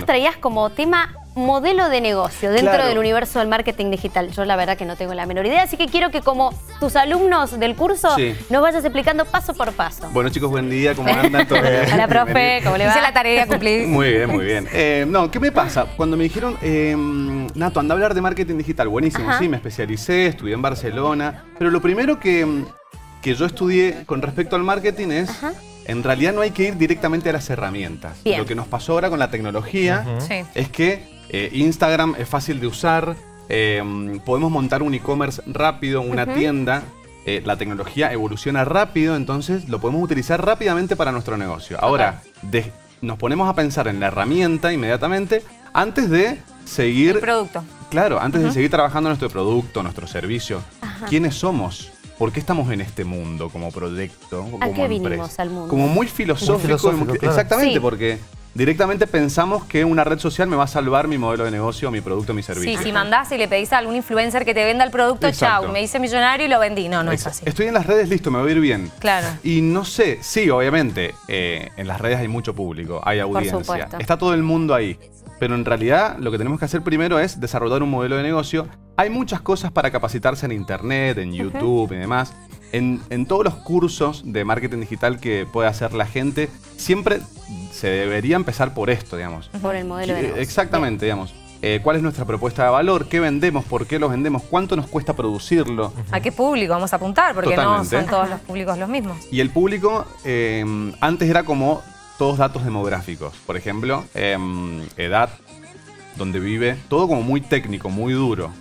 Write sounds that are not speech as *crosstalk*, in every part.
nos traías como tema modelo de negocio dentro del universo del marketing digital. Yo la verdad que no tengo la menor idea, así que quiero que como tus alumnos del curso nos vayas explicando paso por paso. Bueno chicos, buen día, ¿cómo andan? *laughs* Hola profe, ¿cómo le va? Hice la tarea cumplir. Muy bien, muy bien. *laughs* Eh, no, ¿qué me pasa? Cuando me dijeron, eh, Nato, anda a hablar de marketing digital, buenísimo, sí, me especialicé, estudié en Barcelona, pero lo primero que, que yo estudié con respecto al marketing es... En realidad no hay que ir directamente a las herramientas. Lo que nos pasó ahora con la tecnología es que eh, Instagram es fácil de usar, eh, podemos montar un e-commerce rápido, una tienda. Eh, la tecnología evoluciona rápido, entonces lo podemos utilizar rápidamente para nuestro negocio. Ahora, nos ponemos a pensar en la herramienta inmediatamente antes de seguir... El producto. Claro, antes de seguir trabajando nuestro producto, nuestro servicio. ¿Quiénes somos? ¿Por qué estamos en este mundo como proyecto? ¿A como qué vinimos al mundo? Como muy filosófico. Exactamente, porque directamente pensamos que una red social me va a salvar mi modelo de negocio, mi producto, mi servicio. Sí, si mandás y le pedís a algún influencer que te venda el producto, chau, me hice millonario y lo vendí. No, no es así. Estoy en las redes, listo, me voy a ir bien. Claro. Y no sé, sí, obviamente, eh, en las redes hay mucho público, hay audiencia. Está todo el mundo ahí. Pero en realidad lo que tenemos que hacer primero es desarrollar un modelo de negocio. Hay muchas cosas para capacitarse en Internet, en YouTube y demás. En, en, todos los cursos de marketing digital que puede hacer la gente, siempre se debería empezar por esto, digamos. Por el modelo de negocio. Exactamente, digamos. Eh, cuál es nuestra propuesta de valor, qué vendemos, por qué lo vendemos, cuánto nos cuesta producirlo. ¿A qué público vamos a apuntar? Porque no son todos los públicos los mismos. Y el público eh, antes era como todos datos demográficos. Por ejemplo, em, edad, donde vive, todo como muy técnico, muy duro.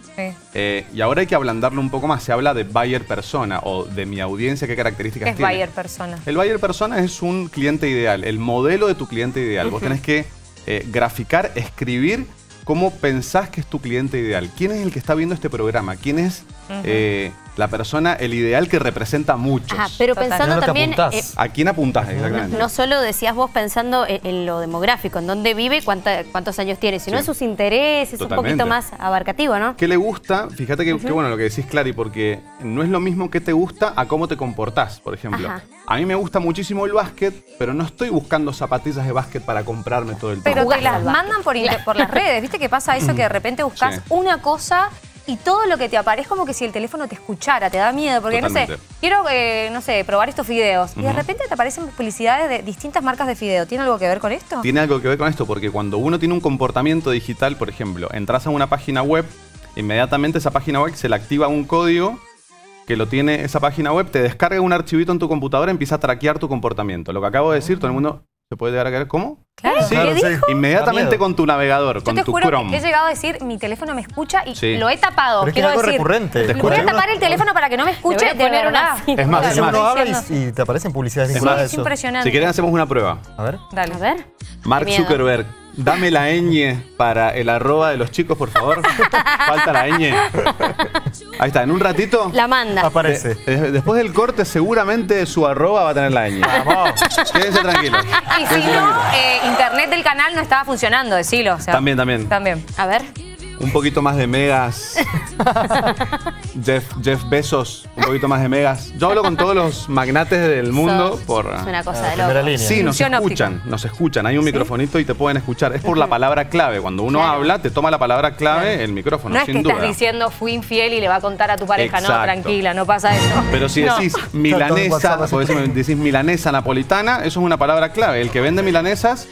Eh, y ahora hay que ablandarlo un poco más. Se habla de buyer persona o de mi audiencia, qué características ¿Qué tiene. es buyer persona? El buyer persona es un cliente ideal, el modelo de tu cliente ideal. Vos tenés que eh, graficar, escribir cómo pensás que es tu cliente ideal. ¿Quién es el que está viendo este programa? ¿Quién es eh, la persona, el ideal que representa a muchos? pero pensando también... Eh, ¿A quién apuntás exactamente? No, solo decías vos pensando en, lo demográfico, en dónde vive, cuántos años tiene, sino en sus intereses, un poquito más abarcativo, ¿no? ¿Qué le gusta? Fíjate que, bueno lo que decís, Clary, porque no es lo mismo que te gusta a cómo te comportás, por ejemplo. A mí me gusta muchísimo el básquet, pero no estoy buscando zapatillas de básquet para comprarme todo el tiempo. Pero te las mandan por, por las redes, ¿viste qué pasa eso que de repente buscas una cosa y todo lo que te aparece como que si el teléfono te escuchara, te da miedo, porque no sé, quiero, eh, no sé, probar estos fideos. Y de repente te aparecen publicidades de distintas marcas de fideo. ¿Tiene algo que ver con esto? Tiene algo que ver con esto, porque cuando uno tiene un comportamiento digital, por ejemplo, entras a una página web, inmediatamente esa página web se le activa un código que lo tiene esa página web, te descarga un archivito en tu computadora y empieza a traquear tu comportamiento. Lo que acabo de decir, todo el mundo se puede llegar a querer, ¿cómo? Claro, sí, Inmediatamente con tu navegador, con tu Chrome. he llegado a decir, mi teléfono me escucha y lo he tapado. Pero es Quiero decir, recurrente. voy a tapar el teléfono para que no me escuche de verdad. Es más, es más. Uno habla y, te aparecen publicidades vinculadas. Es impresionante. Si quieren hacemos una prueba. A ver. Dale. A ver. Mark Zuckerberg Dame la ñ para el arroba de los chicos, por favor. Falta la ñ. Ahí está, en un ratito. La manda. Aparece. después del corte, seguramente su arroba va a tener la ñ. Vamos. Quédense tranquilos. Y si no, eh, internet del canal no estaba funcionando, decilo. también, también. También. A ver un poquito más de megas. *laughs* Jeff, Jeff Bezos, un poquito más de megas. Yo hablo con todos los magnates del mundo por... Es una cosa de loco. Sí, nos escuchan, nos escuchan. Hay un microfonito y te pueden escuchar. Es por la palabra clave. Cuando uno habla, te toma la palabra clave el micrófono, no es que estás diciendo fui infiel y le va a te va a contar a tu pareja. No, tranquila, no pasa eso. *laughs* Pero si decís milanesa, decís milanesa napolitana, eso es una palabra clave. El que vende milanesas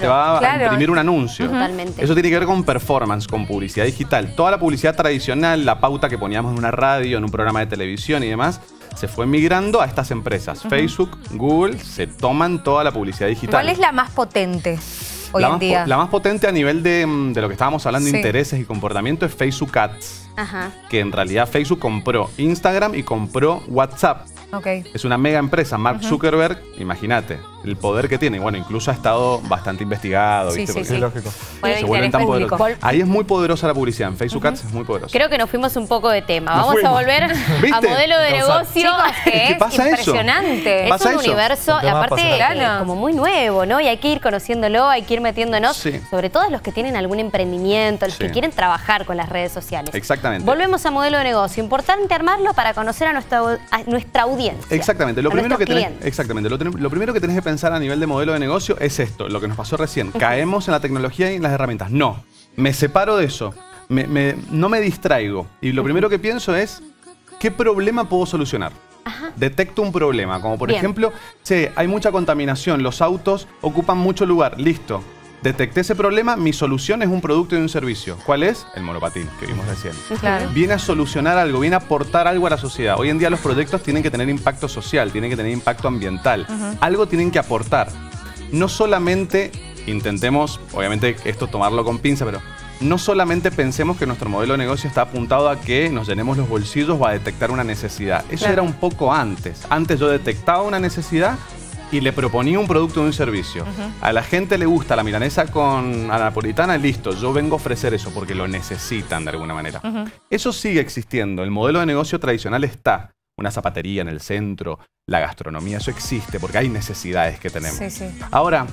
te va, a imprimir un anuncio. Totalmente. Eso tiene que ver con performance, con publicidad digital. Toda la publicidad tradicional, la pauta que poníamos en una radio, en un programa de televisión y demás, se fue migrando a estas empresas. Facebook, Google, se toman toda la publicidad digital. ¿Cuál es la más potente? Hoy la, en más día? la más potente a nivel de, mm, lo que estábamos hablando, de intereses y comportamiento, es Facebook Ads. Que en realidad Facebook compró Instagram y compró WhatsApp. Es una mega empresa. Mark Zuckerberg, imagínate, el poder que tiene. Bueno, incluso ha estado bastante investigado. Sí, ¿viste? sí, sí. lógico. se vuelven tan poderosos. Ahí es muy poderosa la publicidad. En Facebook Ads es muy poderosa. Creo que nos fuimos un poco de tema. Vamos a volver *laughs* a modelo de negocio. que es pasa impresionante. Es un universo, aparte, como muy nuevo, ¿no? Y hay que ir conociéndolo, hay que ir metiéndonos. Sobre todo los que tienen algún emprendimiento, los que quieren trabajar con las redes sociales. Exactamente. Volvemos a modelo de negocio. Importante armarlo para conocer a nuestra, nuestra audiencia. Exactamente. Lo primero, que tenés, exactamente. Lo, primero que tenés que pensar a nivel de modelo de negocio es esto, lo que nos pasó recién. Caemos en la tecnología y en las herramientas. No. Me separo de eso. no me distraigo. Y lo primero que pienso es, ¿qué problema puedo solucionar? Detecto un problema, como por ejemplo, che, hay mucha contaminación, los autos ocupan mucho lugar, listo. Detecté ese problema, mi solución es un producto y un servicio. ¿Cuál es? El monopatín, que vimos recién. Viene a solucionar algo, viene a aportar algo a la sociedad. Hoy en día los proyectos tienen que tener impacto social, tienen que tener impacto ambiental. Algo tienen que aportar. No solamente intentemos, obviamente esto tomarlo con pinza, pero no solamente pensemos que nuestro modelo de negocio está apuntado a que nos llenemos los bolsillos o a detectar una necesidad. Eso era un poco antes. Antes yo detectaba una necesidad y le proponía un producto o un servicio. A la gente le gusta la milanesa con a la napolitana, listo, yo vengo a ofrecer eso porque lo necesitan de alguna manera. Eso sigue existiendo, el modelo de negocio tradicional está. Una zapatería en el centro, la gastronomía, eso existe porque hay necesidades que tenemos. Ahora,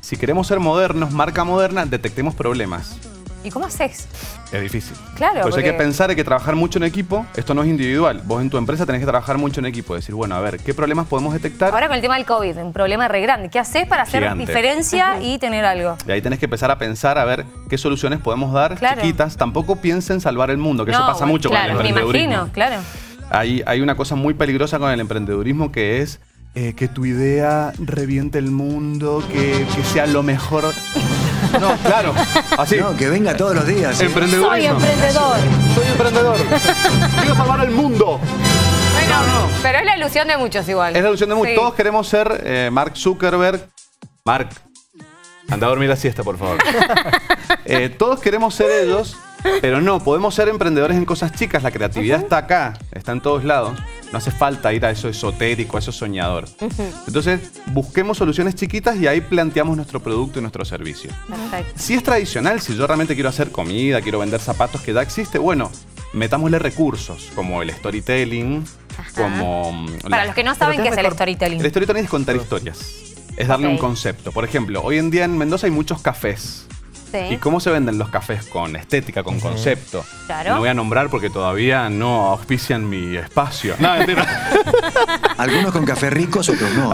si queremos ser modernos, marca moderna, detectemos problemas. ¿Y cómo haces? Es difícil. Claro. Pues hay que pensar, hay que trabajar mucho en equipo. Esto no es individual. Vos en tu empresa tenés que trabajar mucho en equipo. Decir, bueno, a ver, ¿qué problemas podemos detectar? Ahora con el tema del COVID, un problema re grande. ¿Qué haces para hacer diferencia y tener algo? Y ahí tenés que empezar a pensar a ver qué soluciones podemos dar chiquitas. Tampoco piensen salvar el mundo, que eso pasa mucho con el emprendedurismo. Me imagino, claro. Hay, hay una cosa muy peligrosa con el emprendedurismo que es eh, que tu idea reviente el mundo, que, que sea lo mejor. *laughs* No, claro. Así. No, que venga todos los días. ¿eh? Soy emprendedor. Soy emprendedor. *laughs* Quiero salvar el mundo. Bueno, pero es la ilusión de muchos igual. Es la ilusión de muchos. Todos queremos ser eh, Mark Zuckerberg. Mark, anda a dormir la siesta, por favor. *laughs* Eh, todos queremos ser ellos, pero no, podemos ser emprendedores en cosas chicas. La creatividad está acá, está en todos lados. No hace falta ir a eso esotérico, a eso soñador. Entonces, busquemos soluciones chiquitas y ahí planteamos nuestro producto y nuestro servicio. Si es tradicional, si yo realmente quiero hacer comida, quiero vender zapatos que ya existe, bueno, metámosle recursos como el storytelling, como... Mm, Para los que no saben qué es el storytelling. El storytelling es contar historias. Es darle un concepto. Por ejemplo, hoy en día en Mendoza hay muchos cafés. ¿Y cómo se venden los cafés? Con estética, con concepto. Claro. No voy a nombrar porque todavía no auspician mi espacio. No, *laughs* Algunos con café ricos, otros no.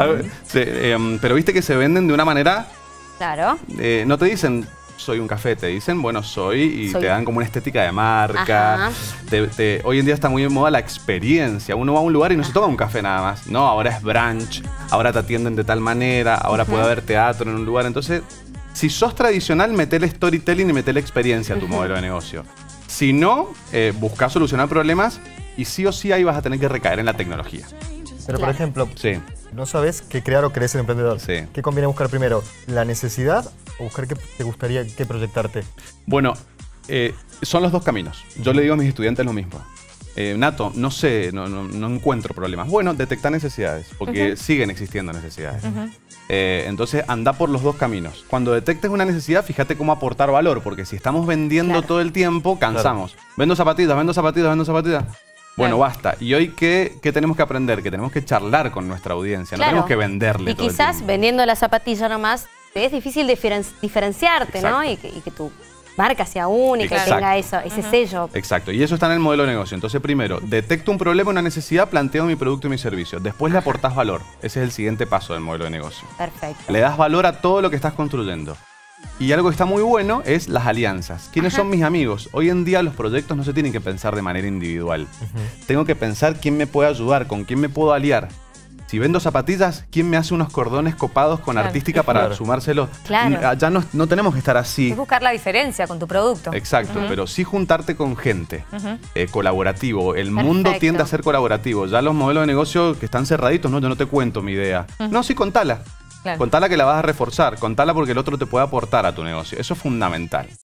Em, pero viste que se venden de una manera... Claro. Eh, no te dicen, soy un café, te dicen, bueno, soy, y te dan como una estética de marca. hoy en día está muy en moda la experiencia. Uno va a un lugar y no se toma un café nada más. No, ahora es brunch, ahora te atienden de tal manera, ahora puede haber teatro en un lugar. Entonces, si sos tradicional, metele storytelling y metele experiencia a tu modelo de negocio. Si no, eh, busca solucionar problemas y sí o sí ahí vas a tener que recaer en la tecnología. Pero, por ejemplo, no sabes qué crear o crees el emprendedor. ¿Qué conviene buscar primero? ¿La necesidad o buscar qué te gustaría que proyectarte? Bueno, eh, son los dos caminos. Yo le digo a mis estudiantes lo mismo. Eh, Nato, no sé, no, encuentro problemas. Bueno, detectar necesidades, porque siguen existiendo necesidades. Eh, entonces, anda por los dos caminos. Cuando detectes una necesidad, fíjate cómo aportar valor, porque si estamos vendiendo todo el tiempo, cansamos. Vendo zapatillas, vendo zapatillas, vendo zapatillas. Bueno, basta. ¿Y hoy qué, tenemos que aprender? Que tenemos que charlar con nuestra audiencia, no tenemos que venderle. Y quizás vendiendo la zapatilla nomás, es difícil diferenciarte, ¿no? Y que, y que tu marca sea única, que tenga eso, ese sello. Exacto, y eso está en el modelo de negocio. Entonces, primero, detecto un problema, una necesidad, planteo mi producto y mi servicio. Después le aportás valor. Ese es el siguiente paso del modelo de negocio. Perfecto. Le das valor a todo lo que estás construyendo. Y algo que está muy bueno es las alianzas. ¿Quiénes son mis amigos? Hoy en día los proyectos no se tienen que pensar de manera individual. Tengo que pensar quién me puede ayudar, con quién me puedo aliar. Si vendo zapatillas, ¿quién me hace unos cordones copados con artística para sumárselo? Claro. Ya no, tenemos que estar así. Es buscar la diferencia con tu producto. Exacto, pero sí juntarte con gente, eh, colaborativo. El mundo tiende a ser colaborativo. Ya los modelos de negocio que están cerraditos, no, yo no te cuento mi idea. No, sí, contala. Contala que la vas a reforzar, contala porque el otro te puede aportar a tu negocio. Eso es fundamental.